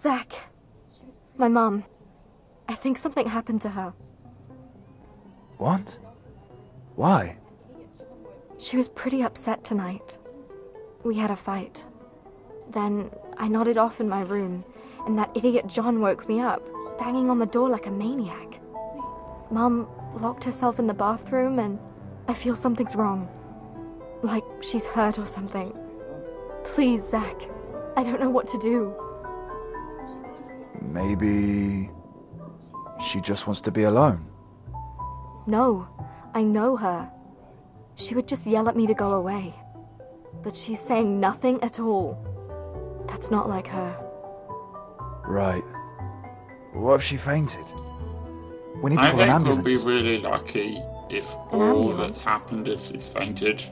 Zach. My mom. I think something happened to her. What? Why? She was pretty upset tonight. We had a fight. Then I nodded off in my room, and that idiot John woke me up, banging on the door like a maniac. Mom locked herself in the bathroom, and I feel something's wrong. Like she's hurt or something. Please, Zach. I don't know what to do. Maybe. She just wants to be alone. No, I know her. She would just yell at me to go away. But she's saying nothing at all. That's not like her. Right. What if she fainted? We need to I call an ambulance. I think we'll be really lucky if An all ambulance? that's happened is she's fainted.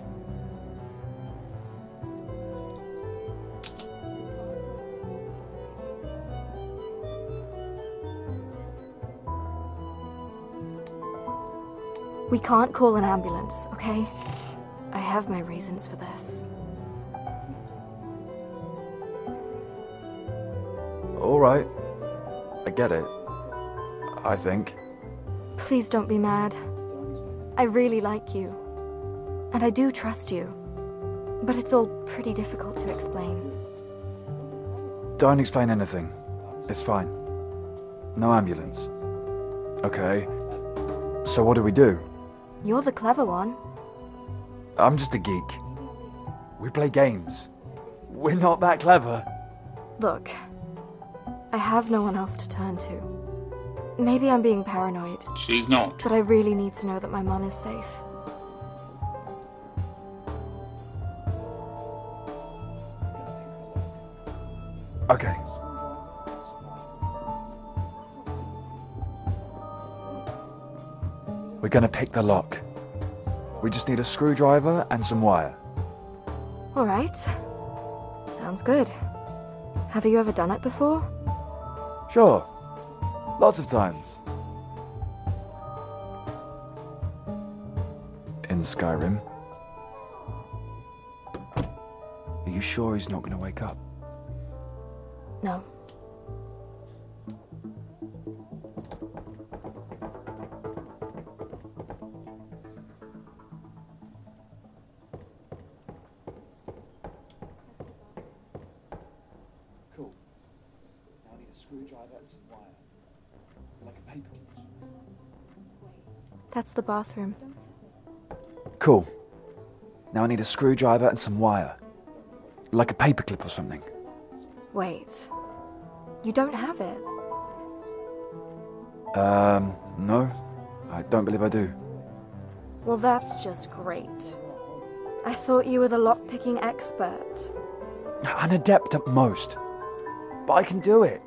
We can't call an ambulance, okay? I have my reasons for this. All right. I get it. I think. Please don't be mad. I really like you. And I do trust you. But it's all pretty difficult to explain. Don't explain anything. It's fine. No ambulance. Okay. So what do we do? You're the clever one. I'm just a geek. We play games. We're not that clever. Look, I have no one else to turn to. Maybe I'm being paranoid, She's not. but I really need to know that my mom is safe. Okay. We're gonna pick the lock. We just need a screwdriver and some wire. Alright. Sounds good. Have you ever done it before? Sure. Lots of times. In Skyrim. Are you sure he's not gonna wake up? No. Screwdriver and some wire. Like a paper That's the bathroom. Cool. Now I need a screwdriver and some wire. Like a paperclip or something. Wait. You don't have it. Um, no. I don't believe I do. Well, that's just great. I thought you were the lockpicking expert. An adept at most. But I can do it.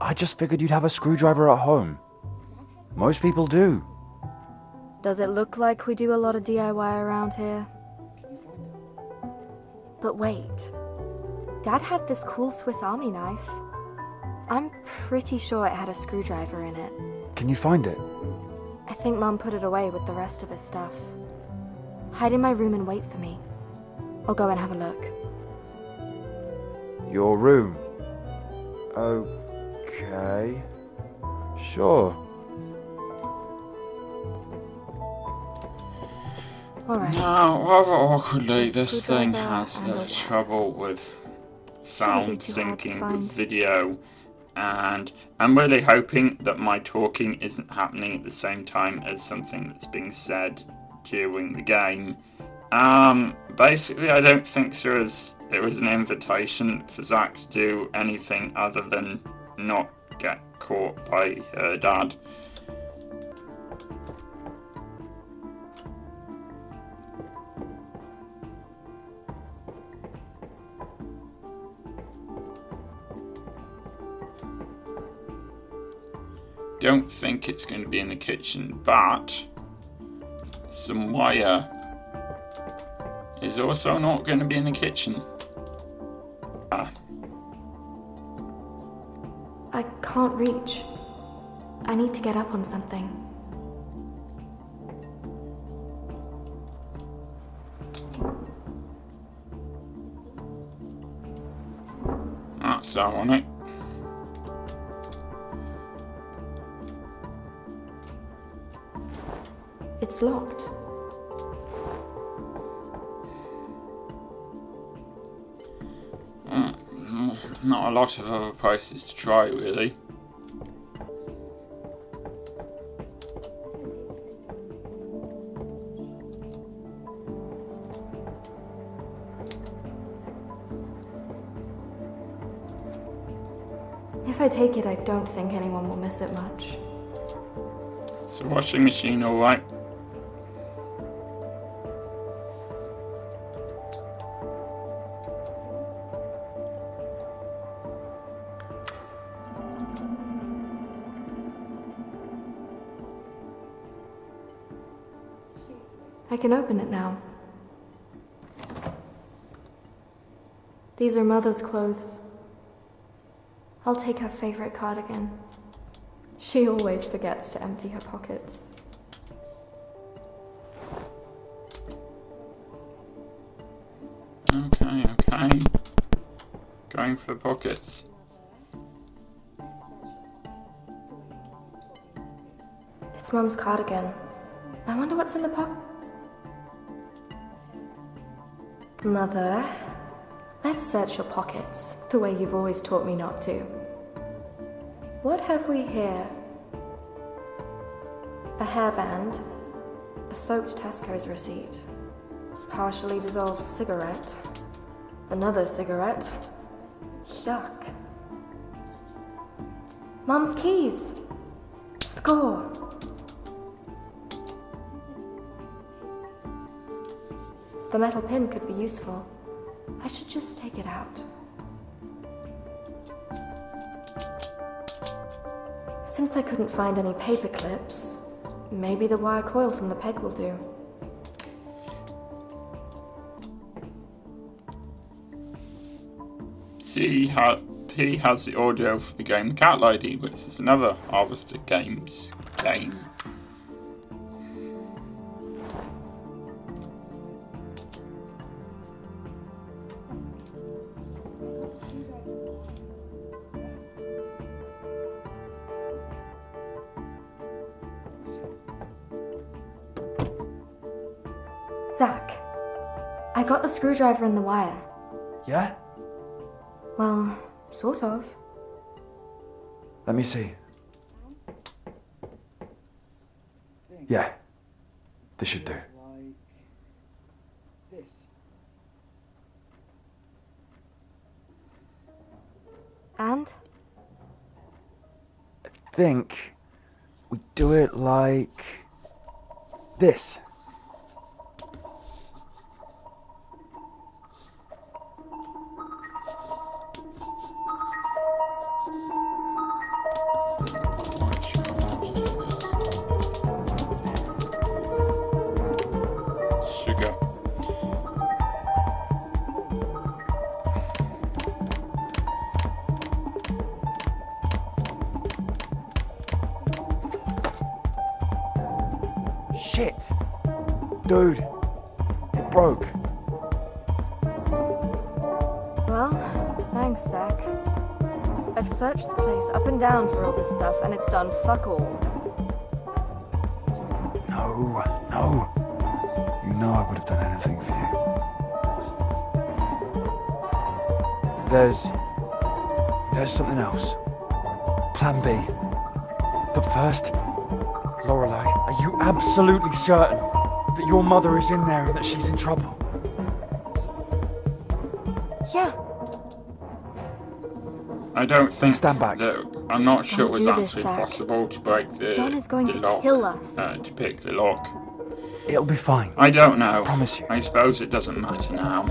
I just figured you'd have a screwdriver at home. Most people do. Does it look like we do a lot of DIY around here? But wait. Dad had this cool Swiss Army knife. I'm pretty sure it had a screwdriver in it. Can you find it? I think Mom put it away with the rest of his stuff. Hide in my room and wait for me. I'll go and have a look. Your room. Oh, Okay. Sure. Alright. Now, rather awkwardly, The this thing has and uh, trouble with sound too hard to syncing with video, and I'm really hoping that my talking isn't happening at the same time as something that's being said during the game. Um, basically, I don't think there was it was an invitation for Zach to do anything other than not get caught by her dad. Don't think it's going to be in the kitchen, but some wire is also not going to be in the kitchen. can't reach. I need to get up on something. That's that one, it. It's locked. Mm, mm, not a lot of other places to try, really. If I take it, I don't think anyone will miss it much. Is the washing machine alright? I can open it now. These are Mother's clothes. I'll take her favorite cardigan. She always forgets to empty her pockets. Okay, okay. Going for pockets. It's Mum's cardigan. I wonder what's in the pocket. Mother, let's search your pockets, the way you've always taught me not to. What have we here? A hairband, a soaked Tesco's receipt, partially dissolved cigarette, another cigarette. Yuck. Mum's keys. Score. The metal pin could be useful. I should just take it out. Since I couldn't find any paper clips, maybe the wire coil from the peg will do. See how he has the audio for the game Cat Lady, which is another Harvester Games game. Zach, I got the screwdriver and the wire. Yeah? Well, sort of. Let me see. Yeah. This should do. this. And? I think we do it like this. Dude, it broke. Well, thanks, Zach. I've searched the place up and down for all this stuff, and it's done fuck all. No, no. You know I would have done anything for you. There's. There's something else. Plan B. But first, Lorelai, are you absolutely certain your mother is in there and that she's in trouble? Yeah, I don't think Stand back. that I'm not sure it Don't was do this, actually possible to break the John is going to lock, kill us. Uh, to pick the lock. It'll be fine. I don't know. promise you. I suppose it doesn't matter now.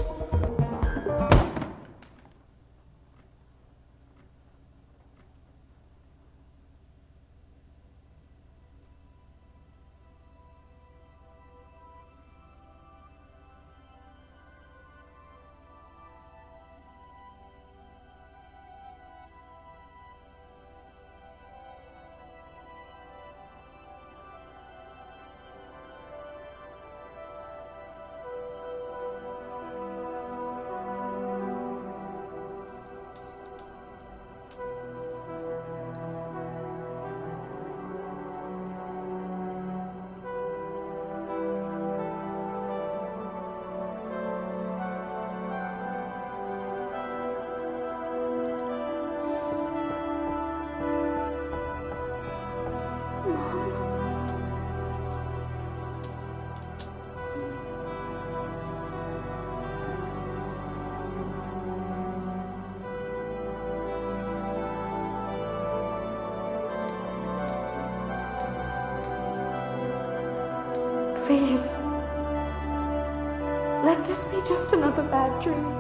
Just another bad dream.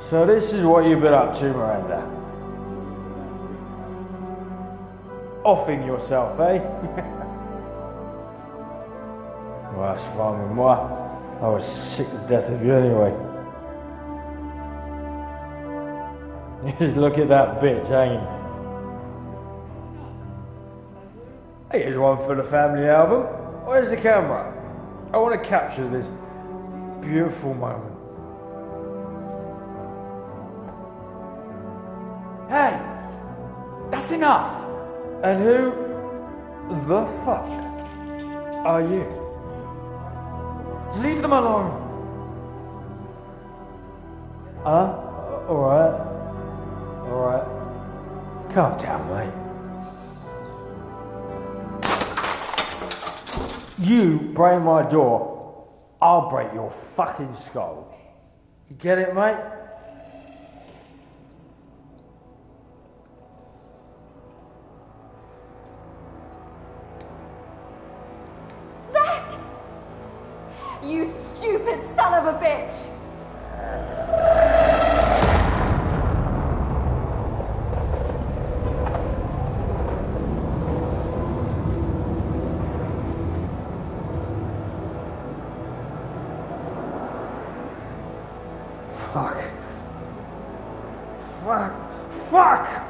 So this is what you've been up to, Miranda. Offing yourself, eh? well, that's fine with moi. I was sick to death of you anyway. Just look at that bitch hanging. Here's one for the family album. Where's the camera? I want to capture this beautiful moment. Hey! That's enough! And who the fuck are you? Leave them alone! Huh? Alright. Alright. Calm down, mate. You break my door, I'll break your fucking skull. You get it, mate? Fuck. Fuck. Fuck!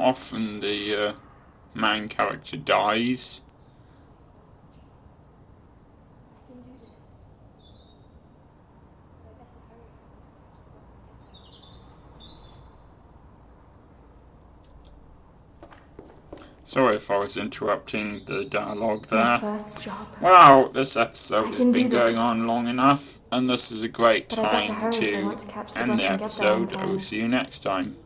Not often the uh, main character dies. Sorry if I was interrupting the dialogue there. first job. Wow, this episode has been going on long enough, and this is a great But time hurry if I to to the end the and get there on episode. I will see you next time.